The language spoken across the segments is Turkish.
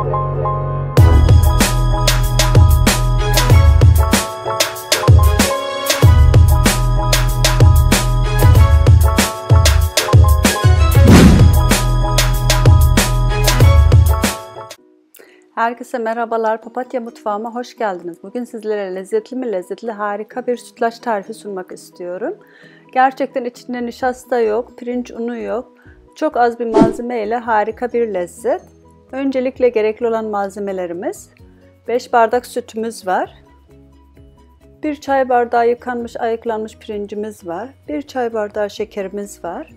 Herkese merhabalar. Papatya mutfağıma hoş geldiniz. Bugün sizlere lezzetli mi lezzetli harika bir sütlaç tarifi sunmak istiyorum. Gerçekten içinde nişasta yok, pirinç unu yok. Çok az bir malzeme ile harika bir lezzet. Öncelikle gerekli olan malzemelerimiz 5 bardak sütümüz var. 1 çay bardağı yıkanmış ayıklanmış pirincimiz var. 1 çay bardağı şekerimiz var.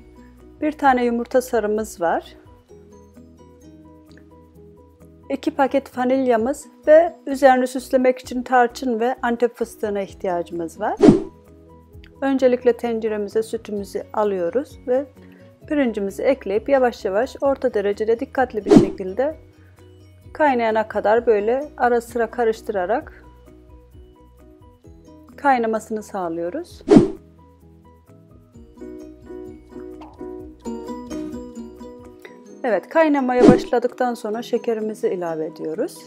1 tane yumurta sarımız var. 2 paket vanilyamız ve üzerini süslemek için tarçın ve antep fıstığına ihtiyacımız var. Öncelikle tenceremize sütümüzü alıyoruz ve pirincimizi ekleyip yavaş yavaş orta derecede dikkatli bir şekilde kaynayana kadar böyle ara sıra karıştırarak kaynamasını sağlıyoruz. Evet, kaynamaya başladıktan sonra şekerimizi ilave ediyoruz.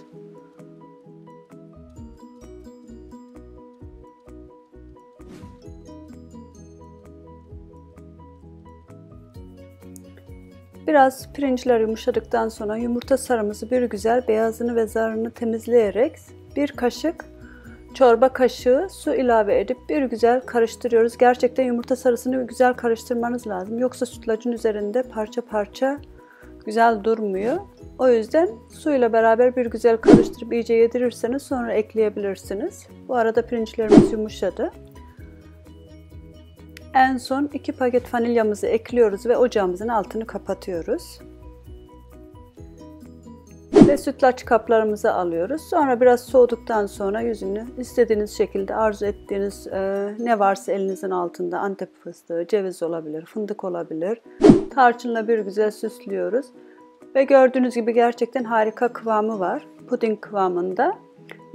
Biraz pirinçler yumuşadıktan sonra yumurta sarımızı bir güzel beyazını ve zarını temizleyerek bir kaşık çorba kaşığı su ilave edip bir güzel karıştırıyoruz. Gerçekten yumurta sarısını güzel karıştırmanız lazım. Yoksa sütlacın üzerinde parça parça güzel durmuyor. O yüzden suyla beraber bir güzel karıştırıp iyice yedirirseniz sonra ekleyebilirsiniz. Bu arada pirinçlerimiz yumuşadı. En son 2 paket vanilyamızı ekliyoruz ve ocağımızın altını kapatıyoruz. Ve sütlaç kaplarımızı alıyoruz. Sonra biraz soğuduktan sonra yüzünü istediğiniz şekilde arzu ettiğiniz e, ne varsa elinizin altında antep fıstığı, ceviz olabilir, fındık olabilir. Tarçınla bir güzel süslüyoruz. Ve gördüğünüz gibi gerçekten harika kıvamı var. Puding kıvamında.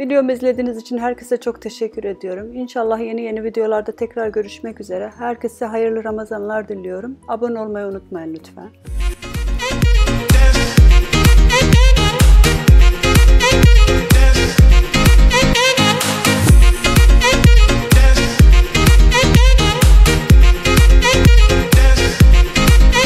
Videomu izlediğiniz için herkese çok teşekkür ediyorum. İnşallah yeni yeni videolarda tekrar görüşmek üzere. Herkese hayırlı Ramazanlar diliyorum. Abone olmayı unutmayın lütfen.